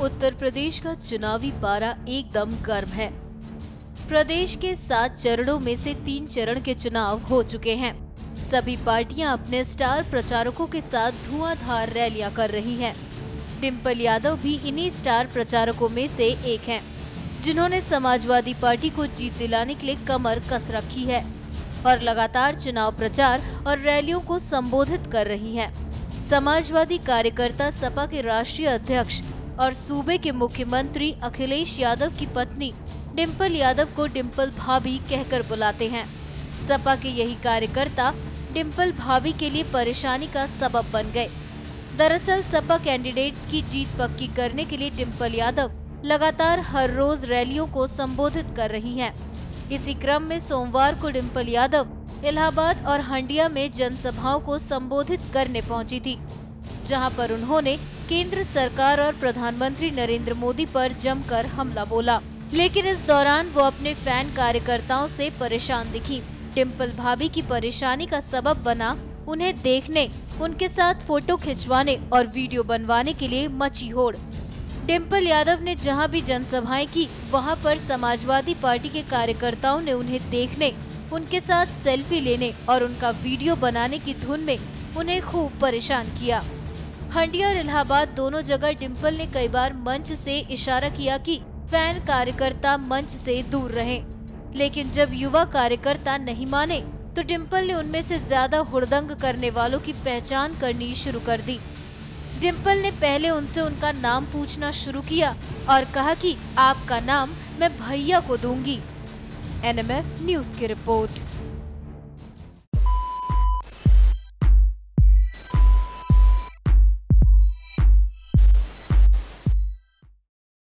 उत्तर प्रदेश का चुनावी पारा एकदम गर्म है प्रदेश के सात चरणों में से तीन चरण के चुनाव हो चुके हैं सभी पार्टियाँ अपने स्टार प्रचारकों के साथ धुआंधार रैलियाँ कर रही हैं। डिम्पल यादव भी इन्हीं स्टार प्रचारकों में से एक हैं, जिन्होंने समाजवादी पार्टी को जीत दिलाने के लिए कमर कस रखी है और लगातार चुनाव प्रचार और रैलियों को संबोधित कर रही हैं। समाजवादी कार्यकर्ता सपा के राष्ट्रीय अध्यक्ष और सूबे के मुख्यमंत्री अखिलेश यादव की पत्नी डिम्पल यादव को डिम्पल भाभी कहकर बुलाते हैं सपा के यही कार्यकर्ता डिम्पल भाभी के लिए परेशानी का सबब बन गए दरअसल सपा कैंडिडेट्स की जीत पक्की करने के लिए डिम्पल यादव लगातार हर रोज रैलियों को संबोधित कर रही हैं। इसी क्रम में सोमवार को डिम्पल यादव इलाहाबाद और हंडिया में जनसभाओं को संबोधित करने पहुँची थी, जहाँ पर उन्होंने केंद्र सरकार और प्रधानमंत्री नरेंद्र मोदी पर जमकर हमला बोला। लेकिन इस दौरान वो अपने फ़ैन कार्यकर्ताओं से परेशान दिखी। डिम्पल भाभी की परेशानी का सबब बना उन्हें देखने, उनके साथ फ़ोटो खिंचवाने और वीडियो बनवाने के लिए मची होड़। डिम्पल यादव ने जहाँ भी जनसभाएँ की, वहाँ पर समाजवादी पार्टी के कार्यकर्ताओं ने उन्हें देखने, उनके साथ सेल्फी लेने और उनका वीडियो बनाने की धुन में उन्हें खूब परेशान किया। हंडिया और इलाहाबाद दोनों जगह डिम्पल ने कई बार मंच से इशारा किया कि फ़ैन कार्यकर्ता मंच से दूर रहें। लेकिन जब युवा कार्यकर्ता नहीं माने तो डिम्पल ने उनमें से ज़्यादा हुड़दंग करने वालों की पहचान करनी शुरू कर दी। डिम्पल ने पहले उनसे उनका नाम पूछना शुरू किया और कहा कि, आपका नाम मैं भैया को दूँगी। एनएमएफ न्यूज़ की रिपोर्ट।